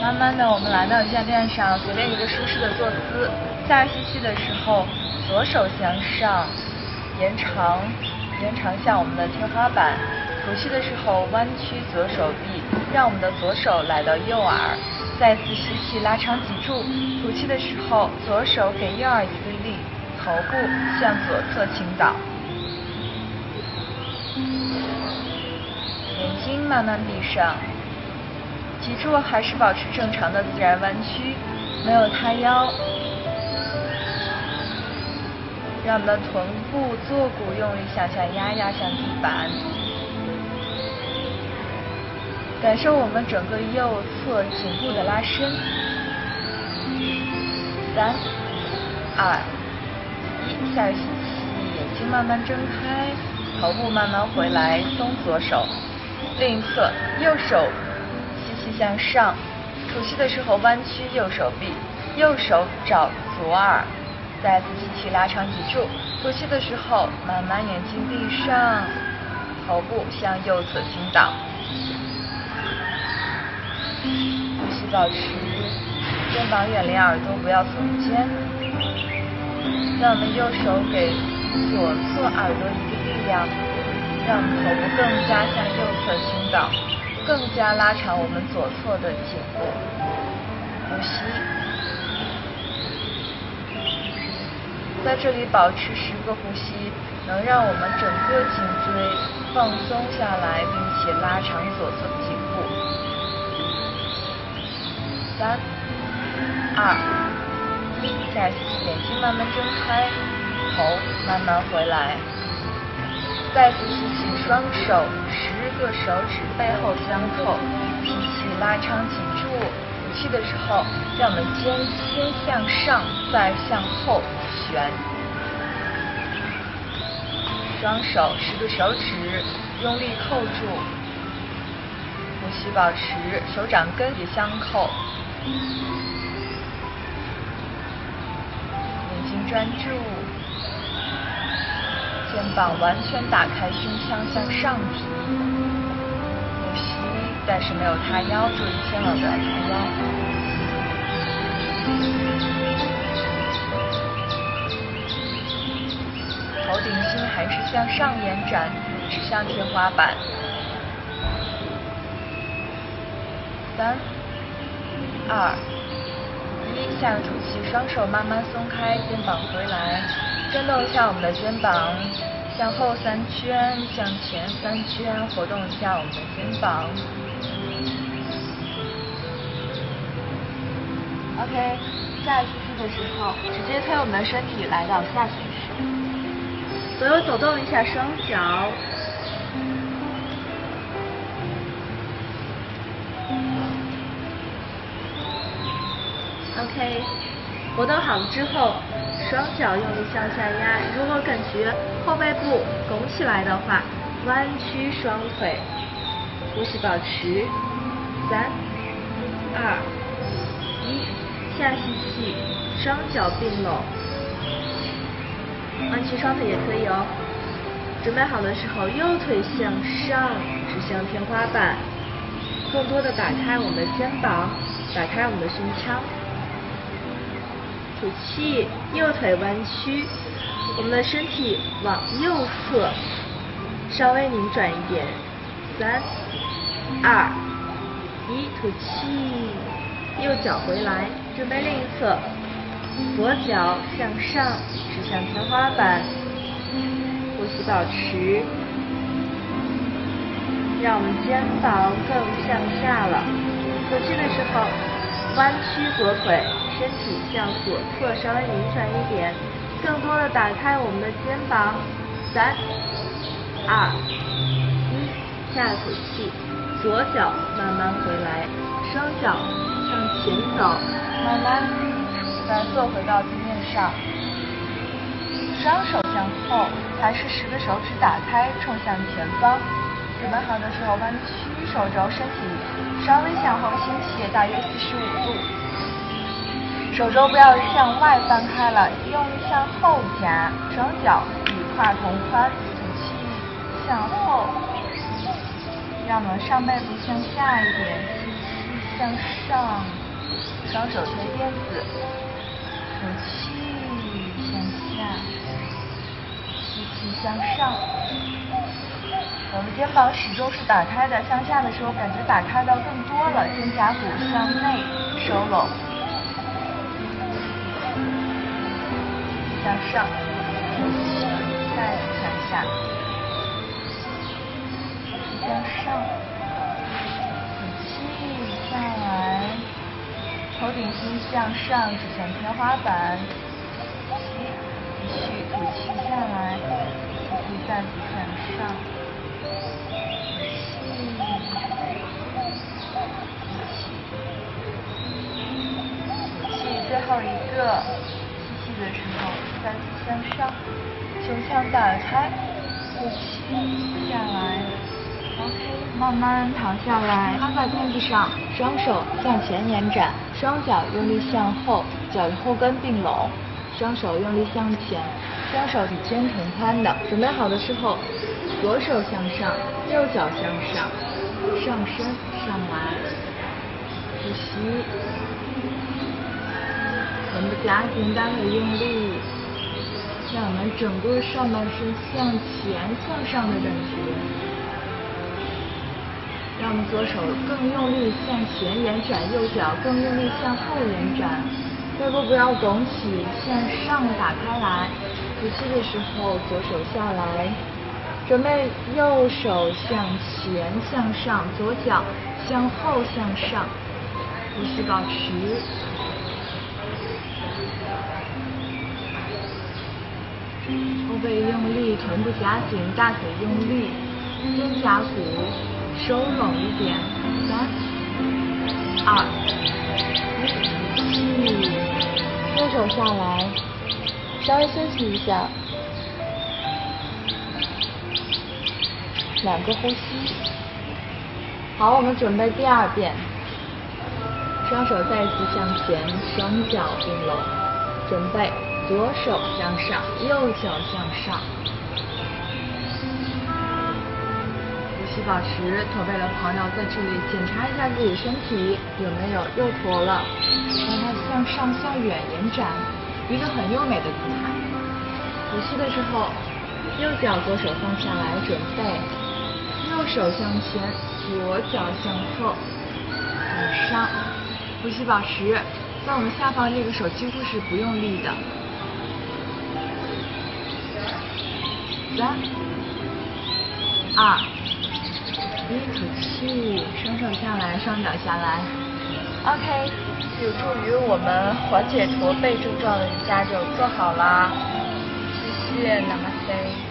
慢慢的，我们来到肩垫上，随便一个舒适的坐姿。下吸气的时候，左手向上延长，延长向我们的天花板。吐气的时候，弯曲左手臂，让我们的左手来到右耳。再次吸气，拉长脊柱。吐气的时候，左手给右耳一个力，头部向左侧倾倒。眼睛慢慢闭上，脊柱还是保持正常的自然弯曲，没有塌腰。让我们的臀部、坐骨用力向下压，压向地板。感受我们整个右侧颈部的拉伸。三、二、一，下一吸气，眼睛慢慢睁开，头部慢慢回来，松左手。另一侧，右手向上，吐气的时候弯曲右手臂，右手找左耳。再次吸气，拉长脊柱，吐气的时候慢慢眼睛闭上，头部向右侧倾倒。呼吸保持，肩膀远离耳朵，不要耸肩。让我们右手给左侧耳朵一个力量，让头部更加向右侧倾倒，更加拉长我们左侧的颈部。呼吸，在这里保持十个呼吸，能让我们整个颈椎放松下来，并且拉长左侧颈部。三、二、一，再吸气，眼睛慢慢睁开，头慢慢回来。再次吸气，双手十个手指背后相扣，吸气拉长脊柱，吐气的时候，让我们肩先向上，再向后旋。双手十个手指用力扣住，呼吸保持，手掌根也相扣。眼睛专注，肩膀完全打开，胸腔向上提。呼吸，但是没有塌腰，注意千万不要塌腰。头顶心还是向上延展，指向天花板。三。二一，下吐气，双手慢慢松开，肩膀回来，震动一下我们的肩膀，向后三圈，向前三圈，活动一下我们的肩膀。OK，下一次的时候，直接推我们的身体来到下犬式，左右走动一下双脚。OK，活动好了之后，双脚用力向下压。如果感觉后背部拱起来的话，弯曲双腿，呼吸保持。三、二、一，下吸气，双脚并拢，弯曲双腿也可以哦。准备好的时候，右腿向上，指向天花板，更多的打开我们的肩膀，打开我们的胸腔。吐气，右腿弯曲，我们的身体往右侧稍微拧转一点。三、二、一，吐气，右脚回来，准备另一侧，左脚向上，指向天花板，呼吸保持，让我们肩膀更向下了。吐气的时候，弯曲左腿。身体向左侧稍微拧转一点，更多的打开我们的肩膀。三、二、一，下吐气，左脚慢慢回来，双脚向前走，慢慢再坐回到地面上，双手向后，还是十个手指打开，冲向前方。准备好的时候，弯曲手肘，身体稍微向后倾斜，大约四十五度。手肘不要向外翻开了，用力向后夹，双脚与胯同宽，吐气向后，让我们上背部向下一点，吸气向上，双手推垫子，吐气向下，吸气向上。我们肩膀始终是打开的，向下的时候感觉打开到更多了，肩胛骨向内收拢，向上，再向下，向上，吐气下来，头顶心向上，指向天花板，吸气的时候再次向上，胸腔打开，呼气下来，OK，慢慢躺下来，趴在垫子上，双手向前延展，双脚用力向后，脚后跟并拢，双手用力向前，双手比肩同宽的。准备好的时候，左手向上，右脚向上，上身上来，呼吸。我们的夹紧带很用力，让我们整个上半身向前向上的感觉。让我们左手更用力向前延展，右脚更用力向后延展，背部不要拱起，向上打开来。呼气的时候，左手下来，准备右手向前向上，左脚向后向上，呼吸保持。后背用力，臀部夹紧，大腿用力，肩胛骨收拢一点。三、二、一，右手下来，稍微休息一下，两个呼吸。好，我们准备第二遍，双手再次向前，双脚并拢，准备。左手向上，右脚向上，呼吸保持。驼背的朋友在这里检查一下自己身体有没有又驼了，让它向上向远延展，一个很优美的姿态。呼吸的时候，右脚左手放下来，准备右手向前，左脚向后，往上。呼吸保持，在我们下方这个手几乎是不用力的。三、二、一，吐气，双手下来，双脚下来。OK，有助于我们缓解驼背症状的瑜伽就做好啦。谢谢，Namaste。